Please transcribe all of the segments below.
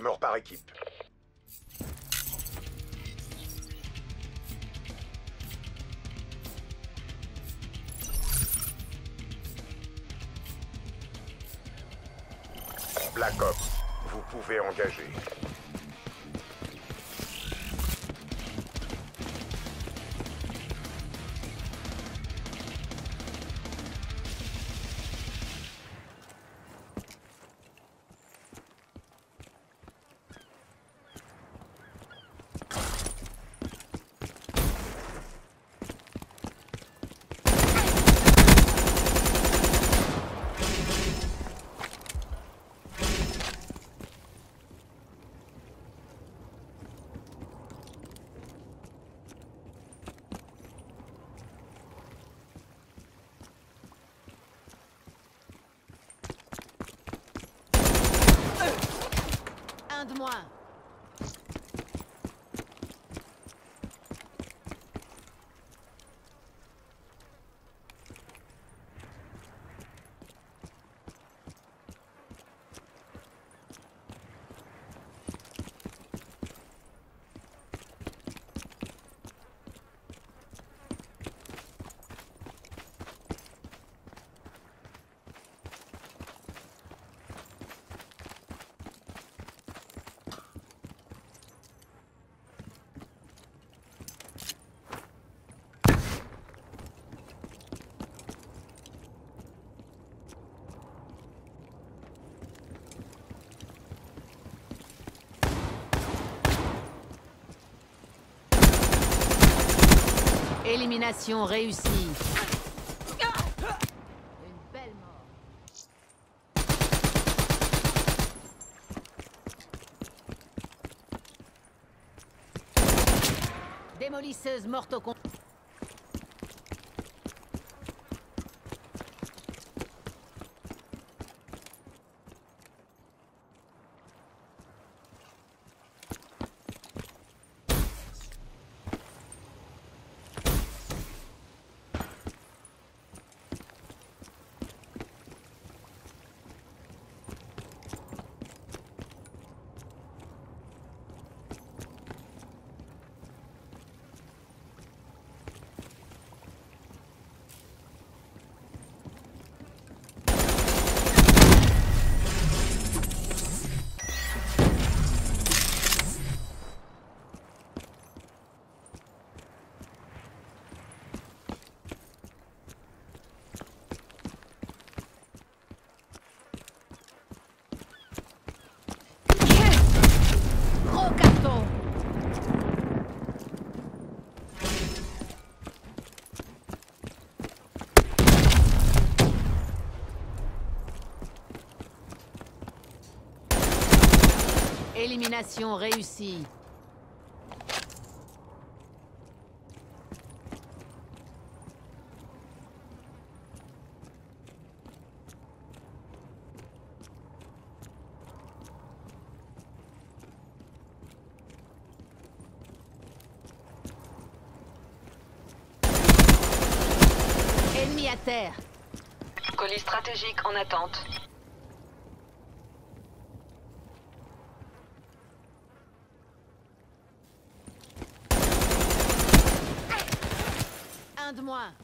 Mort par équipe. Black Ops, vous pouvez engager. Un de moins. Élimination réussie. Une belle mort. Démolisseuse morte au con. Gros carton. Élimination réussie. Ennemi à terre. Colis stratégique en attente. Un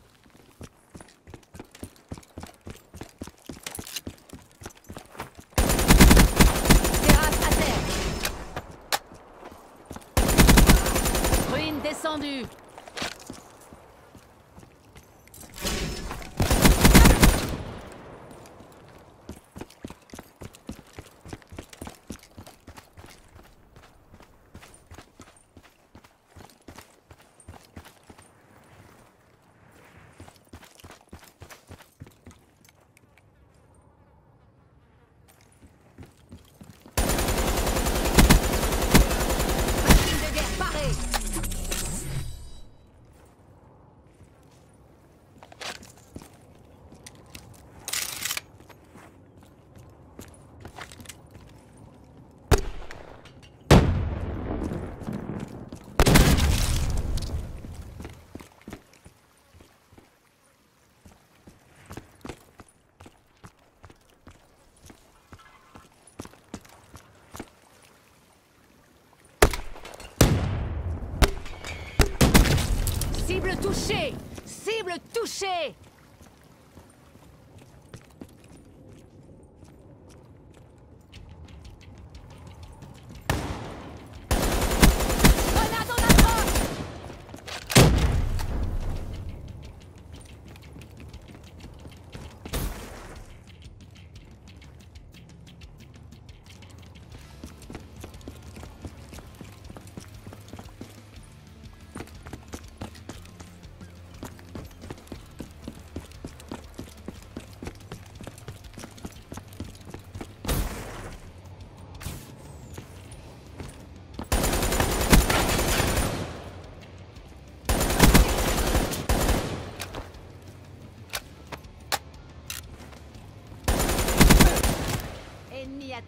José.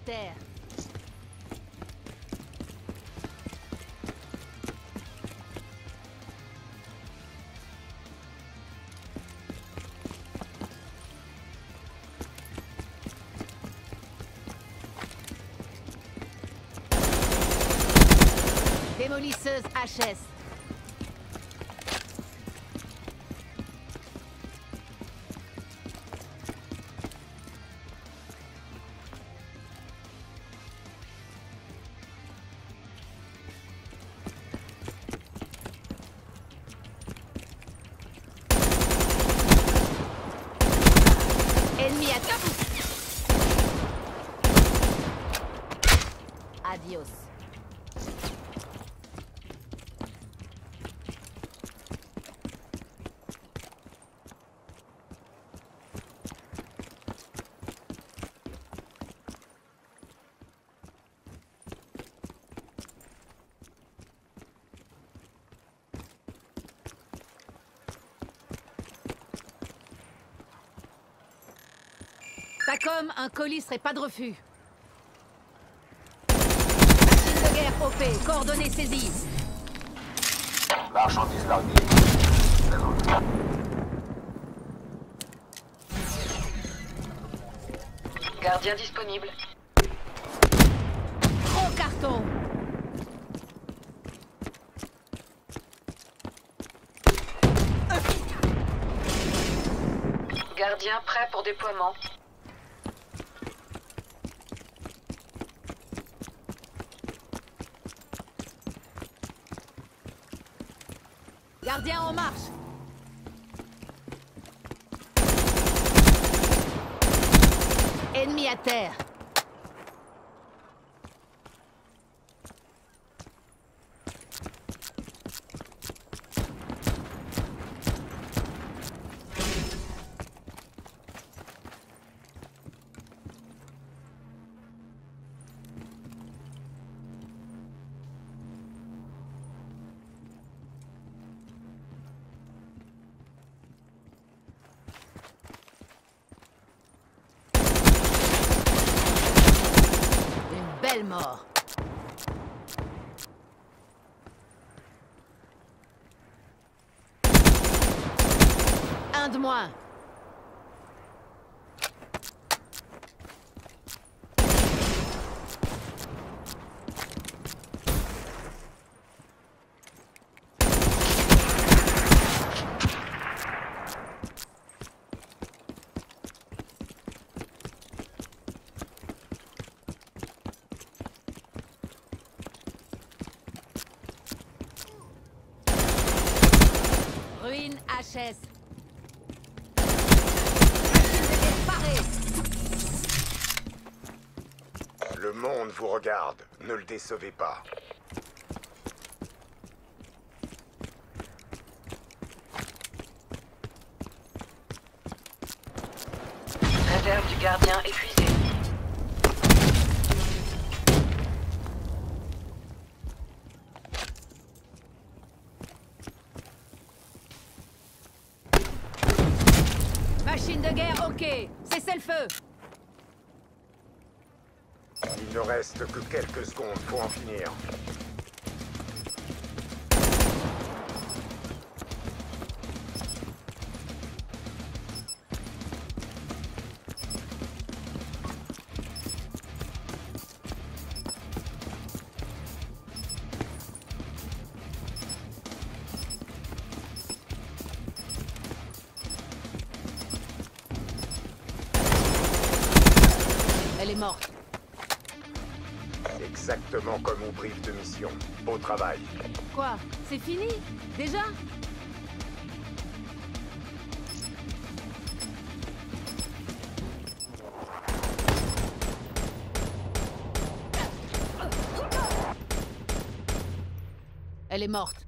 Terre. Démolisseuse HS. Tacom, un colis serait pas de refus. Machine de guerre OP, coordonnées saisies. Marchandise larguée. Gardien disponible. Gros carton. Gardien prêt pour déploiement. Gardien en marche. Ennemi à terre. Une belle mort. De moins. Ruine HS. Machine de guerre parée. Le monde vous regarde. Ne le décevez pas. Réserve du gardien épuisée. Machine de guerre, ok. Cessez le feu. Il ne reste que quelques secondes pour en finir. Exactement comme au brief de mission. Au travail. Quoi C'est fini Déjà? Elle est morte.